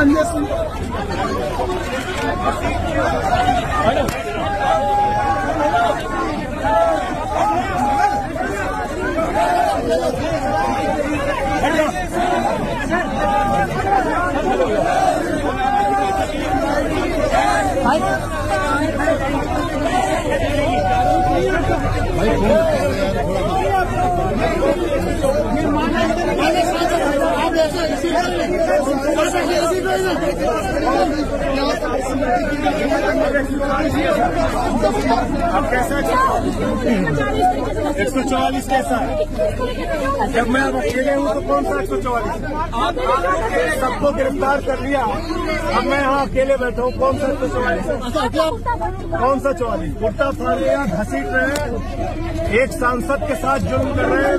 संजय सिंह अब कैसा एक सौ चौवालीस कैसा है? जब मैं अब अकेले हूँ तो कौन सा एक सौ चौवालीस आप सबको गिरफ़्तार कर लिया। अब मैं यहाँ अकेले बैठा हूँ, कौन सा एक सौ चौवालीस कौन सा चौवालीस कुर्ता फाड़ या घसीट रहे हैं? एक सांसद के साथ जुल्म कर रहे हैं?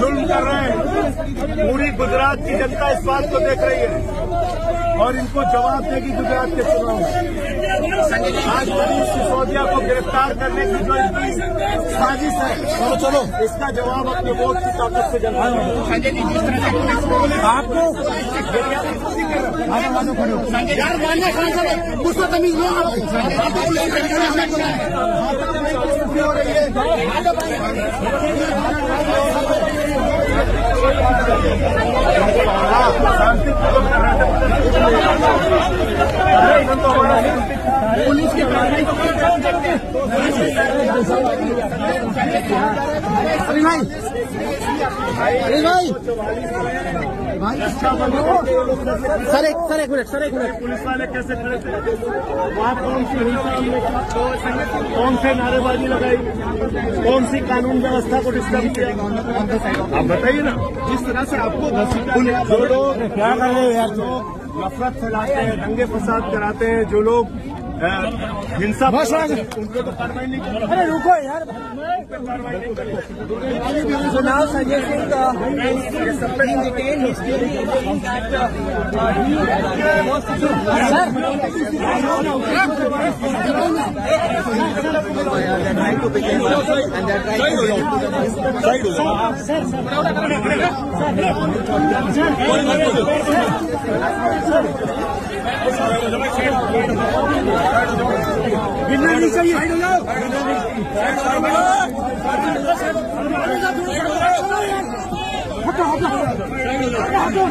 जुल्म कर रहे हैं? पूरी गुजरात की जनता इस बात को देख रही है और इनको जवाब देगी गुजरात के चुनाव में। आज मनीष सिसोदिया को गिरफ़्तार करने की जो इनकी साजिश है चलो चलो। इसका जवाब अपने वोट की ताकत से जनता आपको यार मान्य सांसद कुछ तो तमीज लो शांतिपूर्वक पुलिस की कार्रवाई अरे भाई अरे भाई। सर एक सर एक मिनट सर एक मिनट। पुलिस वाले कैसे खड़े थे? वहाँ कौन सी हिंसा कौन से नारेबाजी लगाई? कौन सी कानून व्यवस्था को डिस्टर्ब किया? आप बताइए ना जिस तरह से आपको जो लोग क्या कर रहे हैं नफरत फैलाते हैं दंगे फसाद कराते हैं जो लोग हिंसा उनको तो कार्रवाई नहीं करनी अरे रुको यार So now Sanjay Singh uh, चाहिए हटो हटो